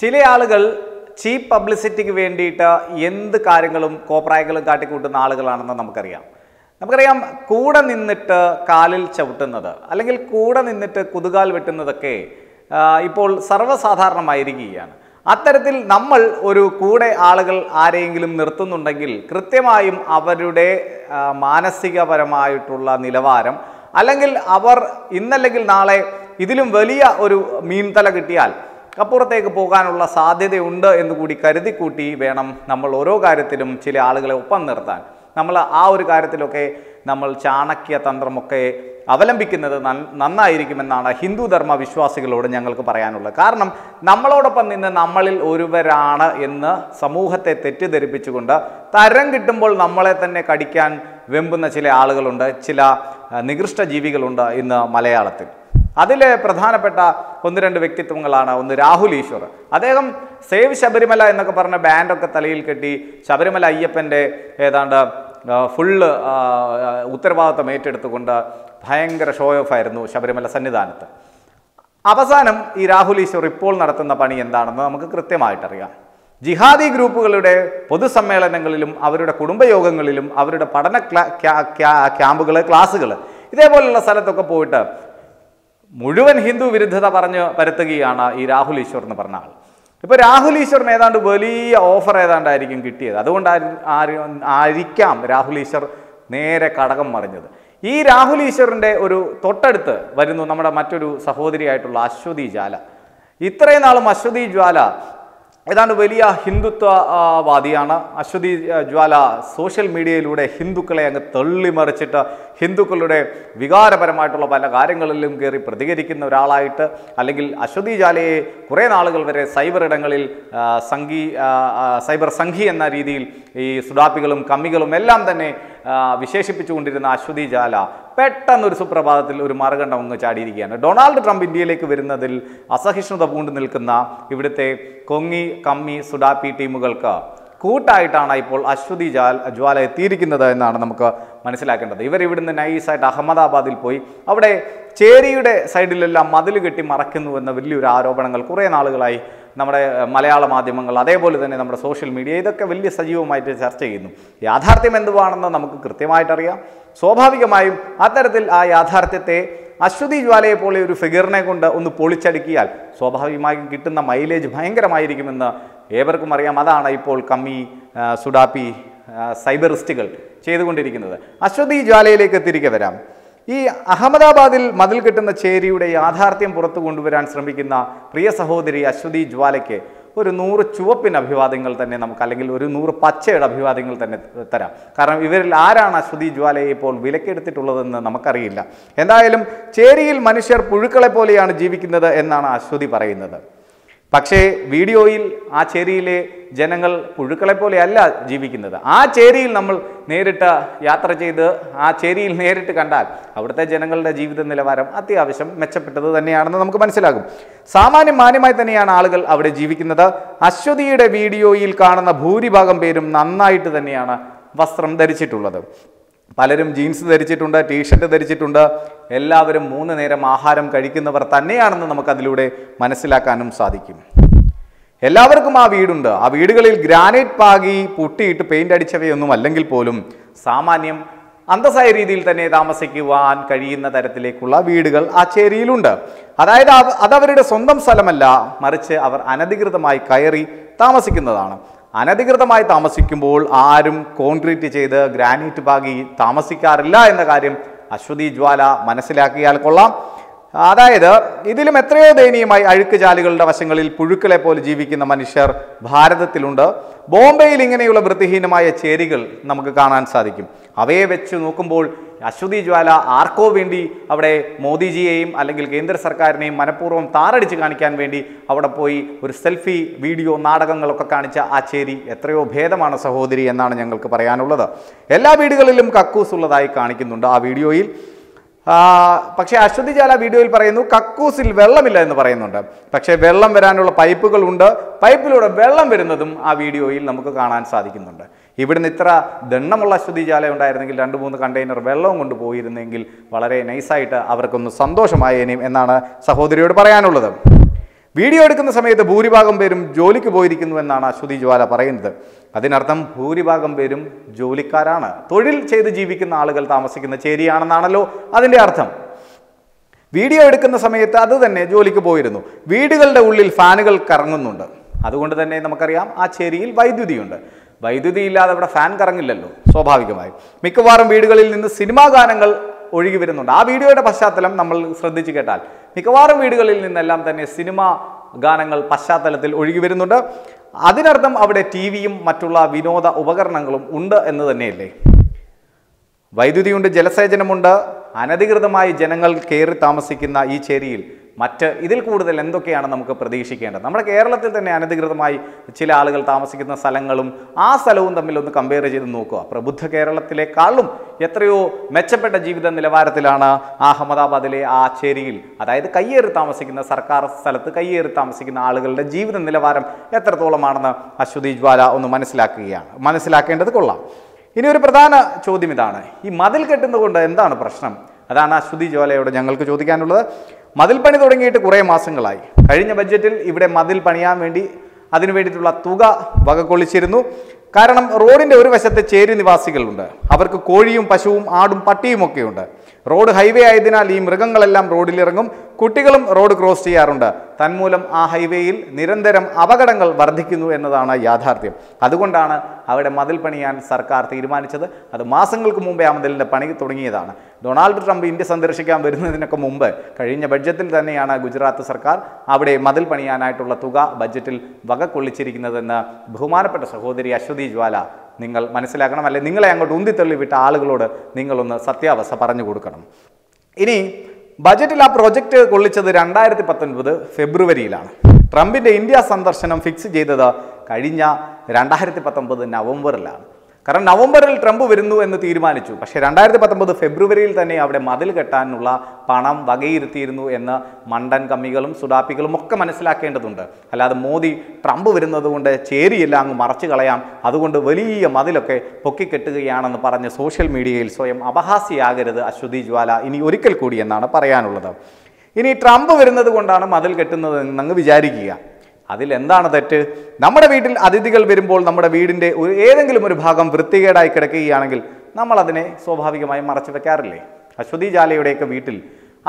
ചില ആളുകൾ ചീപ്പ് പബ്ലിസിറ്റിക്ക് വേണ്ടിയിട്ട് എന്ത് കാര്യങ്ങളും കോപ്രായങ്ങളും കാട്ടിക്കൂട്ടുന്ന ആളുകളാണെന്ന് നമുക്കറിയാം. നമുക്കറിയാം കൂടെ നിന്നിട്ട് കാലിൽ ചവിട്ടുന്നത് അല്ലെങ്കിൽ കൂടെ നിന്നിട്ട് കുതുകാൽ വെട്ടുന്നതൊക്കെ ഇപ്പോൾ സർവസാധാരണമായിരിക്കുകയാണ്. അത്തരത്തിൽ നമ്മൾ ഒരു കൂടെ ആളുകൾ ആരെയെങ്കിലും നിർത്തുന്നുണ്ടെങ്കിൽ കൃത്യമായും അവരുടെ മാനസികപരമായിട്ടുള്ള നിലവാരം അല്ലെങ്കിൽ അവർ ഇന്നല്ലെങ്കിൽ നാളെ ഇതിലും വലിയ ഒരു മീൻതല കിട്ടിയാൽ അപ്പുറത്തേക്ക് പോകാനുള്ള സാധ്യതയുണ്ട് എന്ന് കൂടി കരുതിക്കൂട്ടി വേണം നമ്മൾ ഓരോ കാര്യത്തിലും ചില ആളുകളെ ഒപ്പം നിർത്താൻ. നമ്മൾ ആ ഒരു കാര്യത്തിലൊക്കെ നമ്മൾ ചാണക്യ തന്ത്രമൊക്കെ അവലംബിക്കുന്നത് നന്നായിരിക്കുമെന്നാണ് ഹിന്ദു ധർമ്മ വിശ്വാസികളോട് ഞങ്ങൾക്ക് പറയാനുള്ളത്. കാരണം നമ്മളോടൊപ്പം നിന്ന് നമ്മളിൽ ഒരുവരാണ് എന്ന് സമൂഹത്തെ തെറ്റിദ്ധരിപ്പിച്ചുകൊണ്ട് തരം കിട്ടുമ്പോൾ നമ്മളെ തന്നെ കടിക്കാൻ വെമ്പുന്ന ചില ആളുകളുണ്ട് ചില നികൃഷ്ട ജീവികളുണ്ട് ഇന്ന് മലയാളത്തിൽ. അതിലെ പ്രധാനപ്പെട്ട ഒന്ന് രണ്ട് വ്യക്തിത്വങ്ങളാണ്. ഒന്ന് രാഹുൽ ഈശ്വർ. അദ്ദേഹം സേവ് ശബരിമല എന്നൊക്കെ പറഞ്ഞ ബാൻഡൊക്കെ തലയിൽ കെട്ടി ശബരിമല അയ്യപ്പന്റെ ഏതാണ്ട് ഫുള്ള് ഉത്തരവാദിത്വം ഏറ്റെടുത്തുകൊണ്ട് ഭയങ്കര ഷോ ഓഫ് ആയിരുന്നു ശബരിമല സന്നിധാനത്ത്. അവസാനം ഈ രാഹുൽ ഈശ്വർ ഇപ്പോൾ നടത്തുന്ന പണി എന്താണെന്ന് നമുക്ക് കൃത്യമായിട്ടറിയാം. ജിഹാദി ഗ്രൂപ്പുകളുടെ പൊതുസമ്മേളനങ്ങളിലും അവരുടെ കുടുംബയോഗങ്ങളിലും അവരുടെ പഠന ക്യാമ്പുകൾ ക്ലാസ്സുകൾ ഇതേപോലുള്ള സ്ഥലത്തൊക്കെ പോയിട്ട് മുഴുവൻ ഹിന്ദു വിരുദ്ധത പറഞ്ഞ് പരത്തുകയാണ് ഈ രാഹുൽ ഈശ്വർ എന്ന് പറഞ്ഞ ആൾ. ഇപ്പോൾ രാഹുൽ ഈശ്വറിന് ഏതാണ്ട് വലിയ ഓഫർ ഏതാണ്ടായിരിക്കും കിട്ടിയത്? അതുകൊണ്ട് ആയിരിക്കാം രാഹുൽ ഈശ്വർ നേരെ കടകം മറിഞ്ഞത്. ഈ രാഹുൽ ഈശ്വറിന്റെ ഒരു തൊട്ടടുത്ത് വരുന്നു നമ്മുടെ മറ്റൊരു സഹോദരിയായിട്ടുള്ള അശ്വതി ജ്വാല. ഇത്രയും നാളും അശ്വതി ജ്വാല ഏതാണ്ട് വലിയ ഹിന്ദുത്വവാദിയാണ്. അശ്വതി ജ്വാല സോഷ്യൽ മീഡിയയിലൂടെ ഹിന്ദുക്കളെ അങ്ങ് തള്ളിമറിച്ചിട്ട് ഹിന്ദുക്കളുടെ വികാരപരമായിട്ടുള്ള പല കാര്യങ്ങളിലും കയറി പ്രതികരിക്കുന്ന ഒരാളായിട്ട് അല്ലെങ്കിൽ അശ്വതി ജ്വാലയെ കുറേ നാളുകൾ വരെ സൈബർ ഇടങ്ങളിൽ സംഘി സൈബർ സംഘി എന്ന രീതിയിൽ ഈ സുഡാപ്പികളും കമ്മികളും എല്ലാം തന്നെ വിശേഷിപ്പിച്ചുകൊണ്ടിരുന്ന അശ്വതി ജ്വാല പെട്ടെന്ന് ഒരു സുപ്രഭാതത്തിൽ ഒരു മറുകണ്ഠം അങ്ങ് ചാടിയിരിക്കുകയാണ്. ഡൊണാൾഡ് ട്രംപ് ഇന്ത്യയിലേക്ക് വരുന്നതിൽ അസഹിഷ്ണുത പൂണ്ടു നിൽക്കുന്ന ഇവിടുത്തെ കൊങ്ങി കമ്മി സുഡാപ്പി ടീമുകൾക്ക് കൂട്ടായിട്ടാണ് ഇപ്പോൾ അശ്വതി ജാൽ ജ്വാല എത്തിയിരിക്കുന്നത് എന്നാണ് നമുക്ക് മനസ്സിലാക്കേണ്ടത്. ഇവർ ഇവിടുന്ന് നൈസായിട്ട് അഹമ്മദാബാദിൽ പോയി അവിടെ ചേരിയുടെ സൈഡിലെല്ലാം മതിൽ കെട്ടി മറക്കുന്നു എന്ന വലിയൊരു ആരോപണങ്ങൾ കുറേ നാളുകളായി നമ്മുടെ മലയാള മാധ്യമങ്ങൾ അതേപോലെ തന്നെ നമ്മുടെ സോഷ്യൽ മീഡിയ ഇതൊക്കെ വലിയ സജീവമായിട്ട് ചർച്ച ചെയ്യുന്നു. യാഥാർത്ഥ്യം എന്തുവാണെന്ന് നമുക്ക് കൃത്യമായിട്ടറിയാം. സ്വാഭാവികമായും അത്തരത്തിൽ ആ യാഥാർത്ഥ്യത്തെ അശ്വതി ജ്വാലയെ പോലെ ഒരു ഫിഗറിനെ കൊണ്ട് ഒന്ന് പൊളിച്ചടുക്കിയാൽ സ്വാഭാവികമായും കിട്ടുന്ന മൈലേജ് ഭയങ്കരമായിരിക്കുമെന്ന് ഏവർക്കും അറിയാം അതാണ് ഇപ്പോൾ കമ്മി സുഡാപ്പി സൈബറിസ്റ്റുകൾ ചെയ്തുകൊണ്ടിരിക്കുന്നത്. അശ്വതി ജ്വാലയിലേക്ക് തിരികെ വരാം. ഈ അഹമ്മദാബാദിൽ മതിൽ കിട്ടുന്ന ചേരിയുടെ യാഥാർത്ഥ്യം പുറത്തു കൊണ്ടുവരാൻ ശ്രമിക്കുന്ന പ്രിയ സഹോദരി അശ്വതി ജ്വാലയ്ക്ക് ഒരു നൂറ് ചുവപ്പിന് അഭിവാദ്യങ്ങൾ തന്നെ നമുക്ക് അല്ലെങ്കിൽ ഒരു നൂറ് പച്ചയുടെ അഭിവാദ്യങ്ങൾ തന്നെ തരാം. കാരണം ഇവരിൽ ആരാണ് അശ്വതി ജ്വാലയെ ഇപ്പോൾ വിലക്കെടുത്തിട്ടുള്ളതെന്ന് നമുക്കറിയില്ല. എന്തായാലും ചേരിയിൽ മനുഷ്യർ പുഴുക്കളെ പോലെയാണ് ജീവിക്കുന്നത് എന്നാണ് അശ്വതി പറയുന്നത്. പക്ഷേ വീഡിയോയിൽ ആ ചേരിയിലെ ജനങ്ങൾ പുഴുക്കളെ പോലെയല്ല ജീവിക്കുന്നത്. ആ ചേരിയിൽ നമ്മൾ നേരിട്ട് യാത്ര ചെയ്ത് ആ ചേരിയിൽ നേരിട്ട് കണ്ടാൽ അവിടുത്തെ ജനങ്ങളുടെ ജീവിത നിലവാരം അത്യാവശ്യം മെച്ചപ്പെട്ടത് തന്നെയാണെന്ന് നമുക്ക് മനസ്സിലാകും. സാമാന്യം മാന്യമായി തന്നെയാണ് ആളുകൾ അവിടെ ജീവിക്കുന്നത്. അശ്വതിയുടെ വീഡിയോയിൽ കാണുന്ന ഭൂരിഭാഗം പേരും നന്നായിട്ട് തന്നെയാണ് വസ്ത്രം ധരിച്ചിട്ടുള്ളത്. പലരും ജീൻസ് ധരിച്ചിട്ടുണ്ട് ടീഷർട്ട് ധരിച്ചിട്ടുണ്ട്. എല്ലാവരും മൂന്ന് നേരം ആഹാരം കഴിക്കുന്നവർ തന്നെയാണെന്ന് നമുക്കതിലൂടെ മനസ്സിലാക്കാനും സാധിക്കും. എല്ലാവർക്കും ആ വീടുണ്ട്. ആ വീടുകളിൽ ഗ്രാനൈറ്റ് പാകി പുട്ടിയിട്ട് പെയിന്റ് അടിച്ചവയൊന്നും അല്ലെങ്കിൽ പോലും സാമാന്യം അന്തസ്സായ രീതിയിൽ തന്നെ താമസിക്കുവാൻ കഴിയുന്ന തരത്തിലേക്കുള്ള വീടുകൾ ആ ചേരിയിലുണ്ട്. അതായത് അതവരുടെ സ്വന്തം സ്ഥലമല്ല മറിച്ച് അവർ അനധികൃതമായി കയറി താമസിക്കുന്നതാണ്. അനധികൃതമായി താമസിക്കുമ്പോൾ ആരും കോൺക്രീറ്റ് ചെയ്ത് ഗ്രാനൈറ്റ് പാകി താമസിക്കാറില്ല എന്ന കാര്യം അശ്വതി ജ്വാല മനസ്സിലാക്കിയാൽ കൊള്ളാം. അതായത് ഇതിലും എത്രയോ ദയനീയമായി അഴുക്കുചാലുകളുടെ വശങ്ങളിൽ പുഴുക്കളെ പോലെ ജീവിക്കുന്ന മനുഷ്യർ ഭാരതത്തിലുണ്ട്. ബോംബെയിൽ ഇങ്ങനെയുള്ള വൃത്തിഹീനമായ ചേരികൾ നമുക്ക് കാണാൻ സാധിക്കും. അവയെ വെച്ച് നോക്കുമ്പോൾ അശ്വതി ജ്വാല ആർക്കോ വേണ്ടി അവിടെ മോദിജിയെയും അല്ലെങ്കിൽ കേന്ദ്ര സർക്കാരിനെയും മനഃപൂർവം താറടിച്ച് കാണിക്കാൻ വേണ്ടി അവിടെ പോയി ഒരു സെൽഫി വീഡിയോ നാടകങ്ങളൊക്കെ കാണിച്ച ആ ചേരി എത്രയോ ഭേദമാണ് സഹോദരി എന്നാണ് ഞങ്ങൾക്ക് പറയാനുള്ളത്. എല്ലാ വീടുകളിലും കക്കൂസ് ഉള്ളതായി കാണിക്കുന്നുണ്ട് ആ വീഡിയോയിൽ. പക്ഷേ അശ്വതി ജാല വീഡിയോയിൽ പറയുന്നു കക്കൂസിൽ വെള്ളമില്ല എന്ന് പറയുന്നുണ്ട്. പക്ഷേ വെള്ളം വരാനുള്ള പൈപ്പുകളുണ്ട്. പൈപ്പിലൂടെ വെള്ളം വരുന്നതും ആ വീഡിയോയിൽ നമുക്ക് കാണാൻ സാധിക്കുന്നുണ്ട്. ഇവിടുന്ന് ഇത്ര ദണ്ണമുള്ള അശ്വതി ജാല ഉണ്ടായിരുന്നെങ്കിൽ രണ്ട് മൂന്ന് കണ്ടെയ്നർ വെള്ളവും കൊണ്ട് പോയിരുന്നെങ്കിൽ വളരെ നൈസായിട്ട് അവർക്കൊന്ന് സന്തോഷമായേനേയും എന്നാണ് സഹോദരിയോട് പറയാനുള്ളത്. വീഡിയോ എടുക്കുന്ന സമയത്ത് ഭൂരിഭാഗം പേരും ജോലിക്ക് പോയിരിക്കുന്നു എന്നാണ് അശ്വതി ജ്വാല പറയുന്നത്. അതിനർത്ഥം ഭൂരിഭാഗം പേരും ജോലിക്കാരാണ്. തൊഴിൽ ചെയ്ത് ജീവിക്കുന്ന ആളുകൾ താമസിക്കുന്ന ചേരിയാണെന്നാണല്ലോ അതിന്റെ അർത്ഥം. വീഡിയോ എടുക്കുന്ന സമയത്ത് അത് തന്നെ ജോലിക്ക് പോയിരുന്നു. വീടുകളുടെ ഉള്ളിൽ ഫാനുകൾ കറങ്ങുന്നുണ്ട്. അതുകൊണ്ട് തന്നെ നമുക്കറിയാം ആ ചേരിയിൽ വൈദ്യുതിയുണ്ട്. വൈദ്യുതി ഇല്ലാതെ അവിടെ ഫാൻ കറങ്ങില്ലല്ലോ സ്വാഭാവികമായി. മിക്കവാറും വീടുകളിൽ നിന്ന് സിനിമാ ഗാനങ്ങൾ ഒഴുകി വരുന്നുണ്ട്. ആ വീഡിയോയുടെ പശ്ചാത്തലം നമ്മൾ ശ്രദ്ധിച്ചു കേട്ടാൽ മിക്കവാറും വീടുകളിൽ നിന്നെല്ലാം തന്നെ സിനിമ ഗാനങ്ങൾ പശ്ചാത്തലത്തിൽ ഒഴുകി വരുന്നുണ്ട്. അതിനർത്ഥം അവിടെ ടി വിയും മറ്റുള്ള വിനോദ ഉപകരണങ്ങളും ഉണ്ട് എന്ന് തന്നെയല്ലേ? വൈദ്യുതിയുണ്ട് ജലസേചനമുണ്ട്. അനധികൃതമായി ജനങ്ങൾ കയറി താമസിക്കുന്ന ഈ ചേരിയിൽ മറ്റ് ഇതിൽ കൂടുതൽ എന്തൊക്കെയാണ് നമുക്ക് പ്രതീക്ഷിക്കേണ്ടത്? നമ്മുടെ കേരളത്തിൽ തന്നെ അനധികൃതമായി ചില ആളുകൾ താമസിക്കുന്ന സ്ഥലങ്ങളും ആ സ്ഥലവും തമ്മിൽ ഒന്ന് കമ്പയർ ചെയ്ത് നോക്കുക. പ്രബുദ്ധ കേരളത്തിലേക്കാളും എത്രയോ മെച്ചപ്പെട്ട ജീവിത നിലവാരത്തിലാണ് അഹമ്മദാബാദിലെ ആ ചേരിയിൽ അതായത് കയ്യേറി താമസിക്കുന്ന സർക്കാർ സ്ഥലത്ത് കയ്യേറി താമസിക്കുന്ന ആളുകളുടെ ജീവിത നിലവാരം എത്രത്തോളമാണെന്ന് അശ്വതി ജ്വാല ഒന്ന് മനസ്സിലാക്കുകയാണ്. മനസ്സിലാക്കേണ്ടത് കൊള്ളാം. ഇനി ഒരു പ്രധാന ചോദ്യം ഇതാണ്. ഈ മതിൽ കെട്ടുന്നതുകൊണ്ട് എന്താണ് പ്രശ്നം? അതാണ് അശ്വതി ജ്വാലയോട് ഞങ്ങൾക്ക് ചോദിക്കാനുള്ളത്. മതിൽ പണി തുടങ്ങിയിട്ട് കുറേ മാസങ്ങളായി. കഴിഞ്ഞ ബഡ്ജറ്റിൽ ഇവിടെ മതിൽ പണിയാൻ വേണ്ടി അതിനു വേണ്ടിയിട്ടുള്ള തുക വകക്കൊള്ളിച്ചിരുന്നു കാരണം റോഡിന്റെ ഒരു വശത്തെ ചേരി നിവാസികളുണ്ട്. അവർക്ക് കോഴിയും പശുവും ആടും പട്ടിയും ഒക്കെയുണ്ട് റോഡ് ഹൈവേ ആയതിനാൽ ഈ മൃഗങ്ങളെല്ലാം റോഡിലിറങ്ങും. കുട്ടികളും റോഡ് ക്രോസ് ചെയ്യാറുണ്ട്. തന്മൂലം ആ ഹൈവേയിൽ നിരന്തരം അപകടങ്ങൾ വർദ്ധിക്കുന്നു എന്നതാണ് യാഥാർത്ഥ്യം. അതുകൊണ്ടാണ് അവിടെ മതിൽ പണിയാൻ സർക്കാർ തീരുമാനിച്ചത്. അത് മാസങ്ങൾക്ക് മുമ്പേ ആ മതിലിന്റെ പണി തുടങ്ങിയതാണ്. ഡൊണാൾഡ് ട്രംപ് ഇന്ത്യ സന്ദർശിക്കാൻ വരുന്നതിനൊക്കെ മുമ്പ് കഴിഞ്ഞ ബഡ്ജറ്റിൽ തന്നെയാണ് ഗുജറാത്ത് സർക്കാർ അവിടെ മതിൽ പണിയാനായിട്ടുള്ള തുക ബഡ്ജറ്റിൽ വകക്കൊള്ളിച്ചിരിക്കുന്നതെന്ന് ബഹുമാനപ്പെട്ട സഹോദരി അശ്വതി ജ്വാല നിങ്ങൾ മനസ്സിലാക്കണം അല്ലെ നിങ്ങളെ അങ്ങോട്ട് ഉന്തിത്തള്ളി വിട്ട ആളുകളോട് നിങ്ങളൊന്ന് സത്യാവസ്ഥ പറഞ്ഞു കൊടുക്കണം. ഇനി ബജറ്റിൽ ആ പ്രൊജക്റ്റ് കൊള്ളിച്ചത് രണ്ടായിരത്തി പത്തൊൻപത് ഫെബ്രുവരിയിലാണ്. ട്രംപിന്റെ ഇന്ത്യ സന്ദർശനം ഫിക്സ് ചെയ്തത് കഴിഞ്ഞ രണ്ടായിരത്തി പത്തൊമ്പത് നവംബറിലാണ്. കാരണം നവംബറിൽ ട്രംപ് വരുന്നു എന്ന് തീരുമാനിച്ചു. പക്ഷേ രണ്ടായിരത്തി പത്തൊമ്പത് ഫെബ്രുവരിയിൽ തന്നെ അവിടെ മതിൽ കെട്ടാനുള്ള പണം വകയിരുത്തിയിരുന്നു എന്ന് മണ്ടൻ കമ്മികളും സുഡാപ്പികളും ഒക്കെ മനസ്സിലാക്കേണ്ടതുണ്ട്. അല്ലാതെ മോദി ട്രംപ് വരുന്നത് കൊണ്ട് ചേരിയില്ല അങ്ങ് മറച്ചു കളയാം. അതുകൊണ്ട് വലിയ മതിലൊക്കെ പൊക്കിക്കെട്ടുകയാണെന്ന് പറഞ്ഞ് സോഷ്യൽ മീഡിയയിൽ സ്വയം അപഹാസ്യയാകരുത് അശ്വതി ജ്വാല ഇനി ഒരിക്കൽ കൂടി എന്നാണ് പറയാനുള്ളത്. ഇനി ട്രംപ് വരുന്നത് കൊണ്ടാണ് മതിൽ കെട്ടുന്നത് എന്നങ്ങ് വിചാരിക്കുക. അതിലെന്താണ് തെറ്റ്? നമ്മുടെ വീട്ടിൽ അതിഥികൾ വരുമ്പോൾ നമ്മുടെ വീടിന്റെ ഒരു ഏതെങ്കിലും ഒരു ഭാഗം വൃത്തികേടായി കിടക്കുകയാണെങ്കിൽ നമ്മൾ അതിനെ സ്വാഭാവികമായും മറച്ചു വെക്കാറില്ലേ? അശ്വതി ജാലയുടെയൊക്കെ വീട്ടിൽ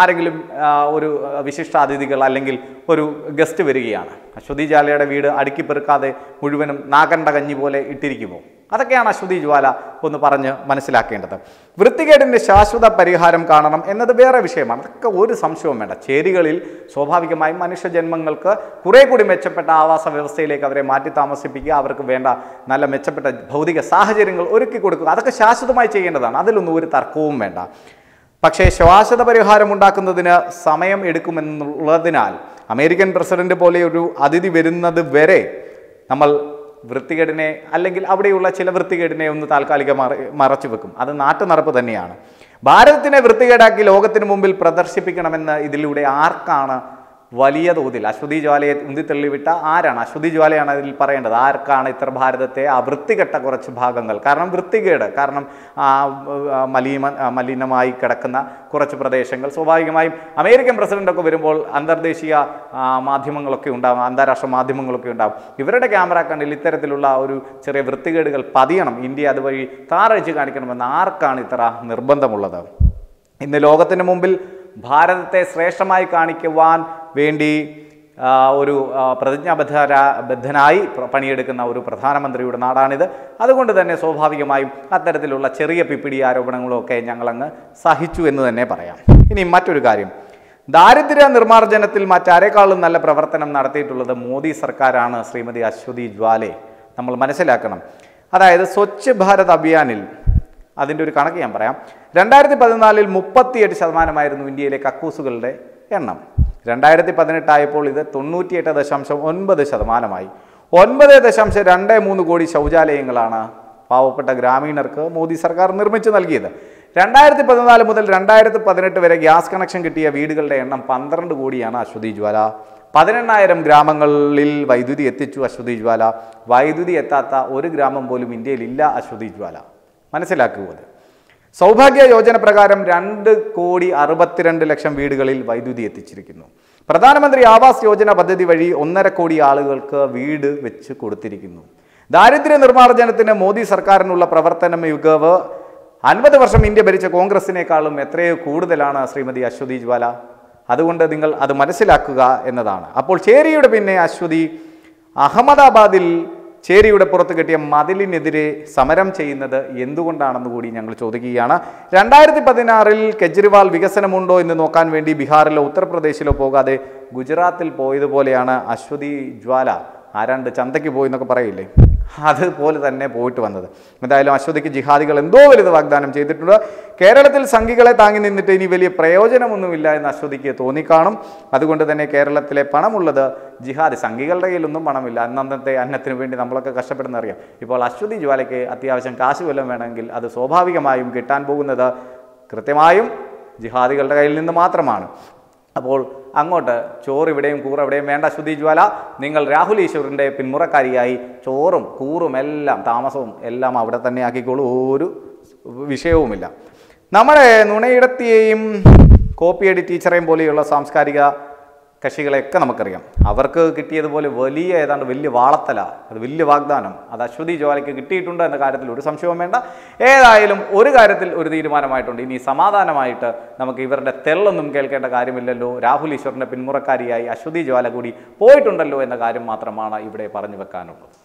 ആരെങ്കിലും ഒരു വിശിഷ്ട അതിഥികൾ അല്ലെങ്കിൽ ഒരു ഗസ്റ്റ് വരികയാണ്. അശ്വതി ജാലയുടെ വീട് അടുക്കി പെറുക്കാതെ മുഴുവനും നാകണ്ട കഞ്ഞി പോലെ ഇട്ടിരിക്കുമോ? അതൊക്കെയാണ് അശ്വതി ജ്വാല ഒന്ന് പറഞ്ഞ് മനസ്സിലാക്കേണ്ടത്. വൃത്തികേടിന്റെ ശാശ്വത പരിഹാരം കാണണം എന്നത് വേറെ വിഷയമാണ്. അതൊക്കെ ഒരു സംശയവും വേണ്ട. ചേരികളിൽ സ്വാഭാവികമായും മനുഷ്യജന്മങ്ങൾക്ക് കുറേ കൂടി മെച്ചപ്പെട്ട ആവാസ വ്യവസ്ഥയിലേക്ക് അവരെ മാറ്റി താമസിപ്പിക്കുക അവർക്ക് വേണ്ട നല്ല മെച്ചപ്പെട്ട ഭൗതിക സാഹചര്യങ്ങൾ ഒരുക്കി കൊടുക്കുക അതൊക്കെ ശാശ്വതമായി ചെയ്യേണ്ടതാണ്. അതിലൊന്നും ഒരു തർക്കവും വേണ്ട. പക്ഷേ ശാശ്വത പരിഹാരം ഉണ്ടാക്കുന്നതിന് സമയം എടുക്കുമെന്നുള്ളതിനാൽ അമേരിക്കൻ പ്രസിഡന്റ് പോലെ ഒരു അതിഥി വരുന്നത് വരെ നമ്മൾ വൃത്തികേടിനെ അല്ലെങ്കിൽ അവിടെയുള്ള ചില വൃത്തികേടിനെ ഒന്ന് താൽക്കാലിക മറ മറച്ചു വെക്കും. അത് നാട്ടുനടപ്പ് തന്നെയാണ്. ഭാരതത്തിനെ വൃത്തികേടാക്കി ലോകത്തിന് മുമ്പിൽ പ്രദർശിപ്പിക്കണമെന്ന് ഇതിലൂടെ ആർക്കാണ് വലിയ തോതിൽ. അശ്വതി ജ്വാലയെ ഉന്തിത്തള്ളിവിട്ട ആരാണ്? അശ്വതി ജ്വാലയാണ് അതിൽ പറയേണ്ടത്. ആർക്കാണ് ഇത്ര ഭാരതത്തെ ആ വൃത്തികെട്ട കുറച്ച് ഭാഗങ്ങൾ? കാരണം വൃത്തികേട്. കാരണം മലീമ മലിനമായി കിടക്കുന്ന കുറച്ച് പ്രദേശങ്ങൾ. സ്വാഭാവികമായും അമേരിക്കൻ പ്രസിഡന്റൊക്കെ വരുമ്പോൾ അന്തർദേശീയ മാധ്യമങ്ങളൊക്കെ ഉണ്ടാകും അന്താരാഷ്ട്ര മാധ്യമങ്ങളൊക്കെ ഉണ്ടാകും ഇവരുടെ ക്യാമറ കണ്ണിൽ ഇത്തരത്തിലുള്ള ഒരു ചെറിയ വൃത്തികേടുകൾ പതിയണം. ഇന്ത്യ അതുവഴി താറഴിച്ച് കാണിക്കണമെന്ന് ആർക്കാണ് ഇത്ര നിർബന്ധമുള്ളത്? ഇന്ന് ലോകത്തിന് മുമ്പിൽ ഭാരതത്തെ ശ്രേഷ്ഠമായി കാണിക്കുവാൻ വേണ്ടി ഒരു പ്രതിജ്ഞാബദ്ധ ബദ്ധനായി പണിയെടുക്കുന്ന ഒരു പ്രധാനമന്ത്രിയുടെ നാടാണിത്. അതുകൊണ്ട് തന്നെ സ്വാഭാവികമായും അത്തരത്തിലുള്ള ചെറിയ പിപ്പിടി ആരോപണങ്ങളൊക്കെ ഞങ്ങളങ്ങ് സഹിച്ചു എന്ന് തന്നെ പറയാം. ഇനി മറ്റൊരു കാര്യം. ദാരിദ്ര്യ നിർമ്മാർജനത്തിൽ മറ്റാരെക്കാളും നല്ല പ്രവർത്തനം നടത്തിയിട്ടുള്ളത് മോദി സർക്കാരാണ് ശ്രീമതി അശ്വതി ജ്വാലെ. നമ്മൾ മനസ്സിലാക്കണം. അതായത് സ്വച്ഛ് ഭാരത് അഭിയാനിൽ അതിന്റെ ഒരു കണക്ക് ഞാൻ പറയാം രണ്ടായിരത്തി പതിനാലിൽ മുപ്പത്തിയെട്ട് ശതമാനമായിരുന്നു ഇന്ത്യയിലെ കക്കൂസുകളുടെ എണ്ണം. രണ്ടായിരത്തി പതിനെട്ടായപ്പോൾ ഇത് തൊണ്ണൂറ്റിയെട്ട് ദശാംശം ഒൻപത് ശതമാനമായി. ഒൻപത് ദശാംശം രണ്ട് മൂന്ന് കോടി ശൗചാലയങ്ങളാണ് പാവപ്പെട്ട ഗ്രാമീണർക്ക് മോദി സർക്കാർ നിർമ്മിച്ചു നൽകിയത്. രണ്ടായിരത്തി പതിനാല് മുതൽ രണ്ടായിരത്തി പതിനെട്ട് വരെ ഗ്യാസ് കണക്ഷൻ കിട്ടിയ വീടുകളുടെ എണ്ണം പന്ത്രണ്ട് കോടിയാണ് അശ്വതി ജ്വാല. പതിനെണ്ണായിരം ഗ്രാമങ്ങളിൽ വൈദ്യുതി എത്തിച്ചു അശ്വതി ജ്വാല. വൈദ്യുതി എത്താത്ത ഒരു ഗ്രാമം പോലും ഇന്ത്യയിലില്ല അശ്വതി ജ്വാല. മനസ്സിലാക്കുക സൗഭാഗ്യ യോജന പ്രകാരം രണ്ട് കോടി അറുപത്തിരണ്ട് ലക്ഷം വീടുകളിൽ വൈദ്യുതി എത്തിച്ചിരിക്കുന്നു. പ്രധാനമന്ത്രി ആവാസ് യോജന പദ്ധതി വഴി ഒന്നര കോടി ആളുകൾക്ക് വീട് വെച്ച് കൊടുത്തിരിക്കുന്നു. ദാരിദ്ര്യ നിർമ്മാർജനത്തിന് മോദി സർക്കാരിനുള്ള പ്രവർത്തന മികവ്. അൻപത് വർഷം ഇന്ത്യ ഭരിച്ച കോൺഗ്രസിനേക്കാളും എത്രയോ കൂടുതലാണ് ശ്രീമതി അശ്വതി ജ്വാല. അതുകൊണ്ട് നിങ്ങൾ അത് മനസ്സിലാക്കുക എന്നതാണ്. അപ്പോൾ ചേരിയുടെ പിന്നെ അശ്വതി അഹമ്മദാബാദിൽ ചേരിയുടെ പുറത്ത് കിട്ടിയ മതിലിനെതിരെ സമരം ചെയ്യുന്നത് എന്തുകൊണ്ടാണെന്ന് കൂടി ഞങ്ങൾ ചോദിക്കുകയാണ്. രണ്ടായിരത്തി പതിനാറിൽ കെജ്രിവാൾ വികസനമുണ്ടോ എന്ന് നോക്കാൻ വേണ്ടി ബീഹാറിലോ ഉത്തർപ്രദേശിലോ പോകാതെ ഗുജറാത്തിൽ പോയതുപോലെയാണ് അശ്വതി ജ്വാല. ആരാണ്ട് ചന്തയ്ക്ക് പോയി എന്നൊക്കെ പറയില്ലേ? അതുപോലെ തന്നെ പോയിട്ട് വന്നത്. എന്തായാലും അശ്വതിക്ക് ജിഹാദികൾ എന്തോ വലുത് വാഗ്ദാനം ചെയ്തിട്ടുണ്ട്. കേരളത്തിൽ സംഘികളെ താങ്ങി നിന്നിട്ട് ഇനി വലിയ പ്രയോജനമൊന്നുമില്ല എന്ന് അശ്വതിക്ക് തോന്നിക്കാണും. അതുകൊണ്ട് തന്നെ കേരളത്തിലെ പണമുള്ളത് ജിഹാദ് സംഘികളുടെ കയ്യിലൊന്നും പണമില്ല. അന്നന്നത്തെ അന്നത്തിന് വേണ്ടി നമ്മളൊക്കെ കഷ്ടപ്പെടുന്ന അറിയാം. ഇപ്പോൾ അശ്വതി ജ്വാലയ്ക്ക് അത്യാവശ്യം കാശ് വല്ലതും വേണമെങ്കിൽ അത് സ്വാഭാവികമായും കിട്ടാൻ പോകുന്നത് കൃത്യമായും ജിഹാദികളുടെ കയ്യിൽ നിന്ന് മാത്രമാണ്. അപ്പോൾ അങ്ങോട്ട് ചോറ് ഇവിടെയും കൂറ് എവിടെയും വേണ്ട ശുദ്ധി ജ്വാല. നിങ്ങൾ രാഹുൽ ഈശ്വറിന്റെ പിന്മുറക്കാരിയായി ചോറും കൂറും എല്ലാം താമസവും എല്ലാം അവിടെ തന്നെ ആക്കിക്കോളൂ. ഒരു വിഷയവുമില്ല. നമ്മുടെ നുണയിടത്തിയെയും കോപ്പിയടി ടീച്ചറേയും പോലെയുള്ള സാംസ്കാരിക കക്ഷികളെയൊക്കെ നമുക്കറിയാം. അവർക്ക് കിട്ടിയതുപോലെ വലിയ ഏതാണ്ട് വലിയ വാളത്തല അത് വലിയ വാഗ്ദാനം അത് അശ്വതി ജ്വാലയ്ക്ക് കിട്ടിയിട്ടുണ്ട് എന്ന കാര്യത്തിൽ ഒരു സംശയവും വേണ്ട. ഏതായാലും ഒരു കാര്യത്തിൽ ഒരു തീരുമാനമായിട്ടുണ്ട്. ഇനി സമാധാനമായിട്ട് നമുക്ക് ഇവരുടെ തെള്ളൊന്നും കേൾക്കേണ്ട കാര്യമില്ലല്ലോ. രാഹുൽ ഈശ്വറിന്റെ പിന്മുറക്കാരിയായി അശ്വതി ജ്വാല കൂടി പോയിട്ടുണ്ടല്ലോ എന്ന കാര്യം മാത്രമാണ് ഇവിടെ പറഞ്ഞു വെക്കാനുള്ളത്.